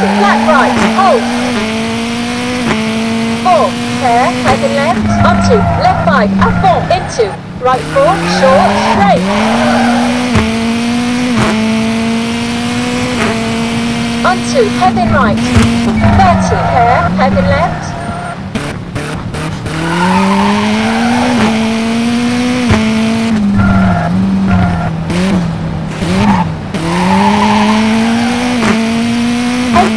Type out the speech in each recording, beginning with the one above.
flat right, hold. 4, hair, hairpin left, onto, left 5, up 4, into, right 4, short, straight. Onto, hairpin right, 30, hair, hairpin left,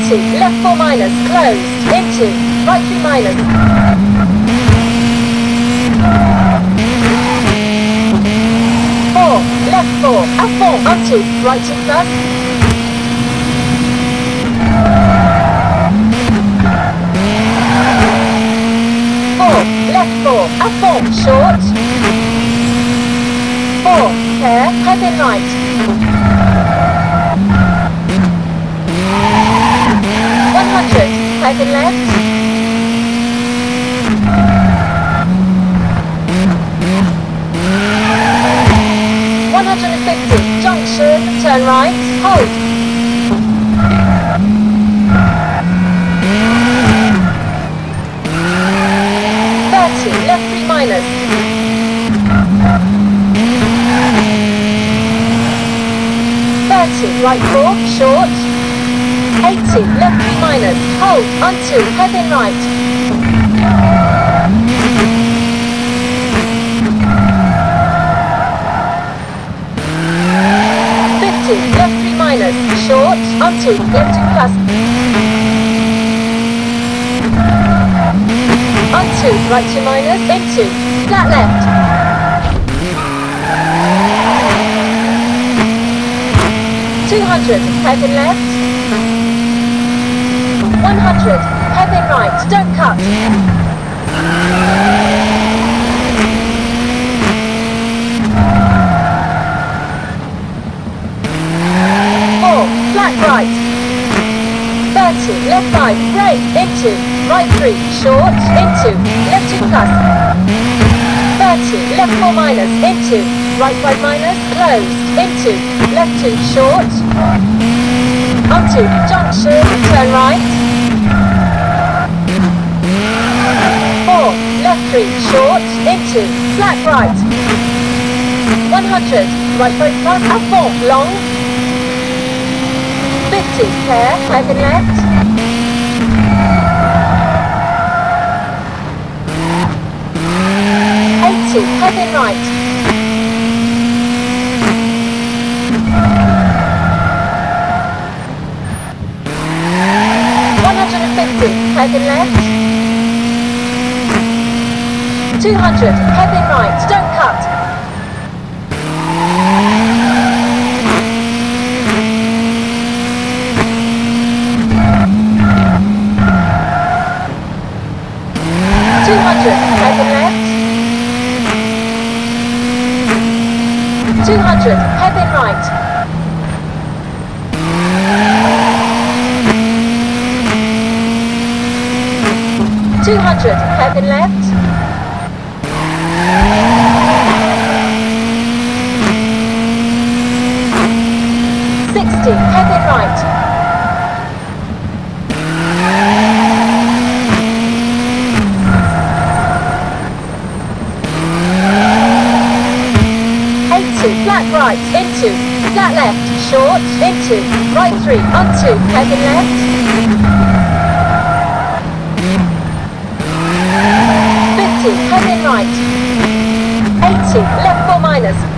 Eighty, left four minus, closed, into, right three minus. Four, left four, up four, onto, right two plus. Four, left four, up four, short. Four, hair, hairpin right. Hundred, left. One hundred and fifty, junction, turn right, hold. Thirty, left three minus. Thirty, right four, short. Eighty, left three minus, hold, onto, hairpin right. Left three minus, short, onto, left two plus. Onto, right two minus, into, flat left. Two hundred, hairpin left. One hundred, hairpin right, don't cut. Four, flat right. Thirty, left five, brake, into, right three, short, into, left two plus. Thirty, left four minus, into, right five minus, closed, into, left two, short. Onto, junction, turn right. 3, short, into, flat right. 100, right foot front and four, long. 50, pair, over left. Eighty, head right. One hundred and fifty, head left. Two hundred, hairpin right, don't cut. Two hundred, hairpin right. Two hundred, hairpin left. Sixty, hairpin right. Flat right, into, flat left, short, into, right three, onto, hairpin left. Fifty, hairpin right. Left four minus.